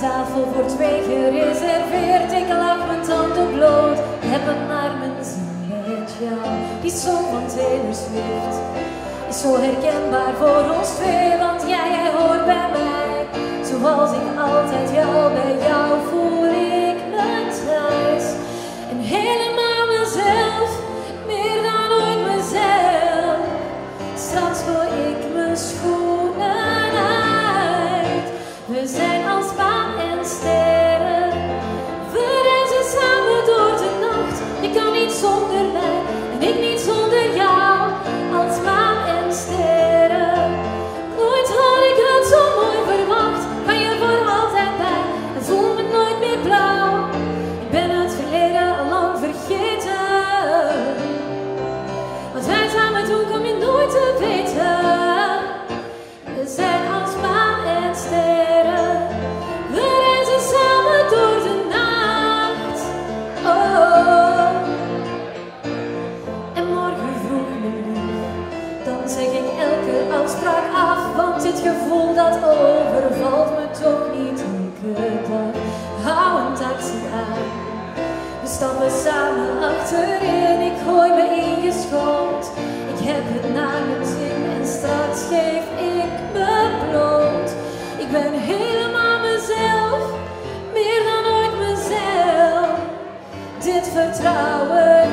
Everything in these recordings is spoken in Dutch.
tafel voor twee gereserveerd. Ik lag mijn tanden bloot, hebben maar mijn zin met. Die zo van Taylor Swift is zo herkenbaar voor ons twee, want jij, jij hoort bij mij zoals ik dat overvalt me toch niet Ik. Hou een taxi aan, we stappen samen achterin. Ik gooi me ingeschoold, ik heb het naar mijn zin en straks geef ik me bloot. Ik ben helemaal mezelf, meer dan ooit mezelf. Dit vertrouwen.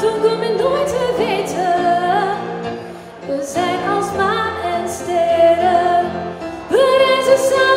toen komen nooit te weten. We zijn als maan en sterren, we reizen samen.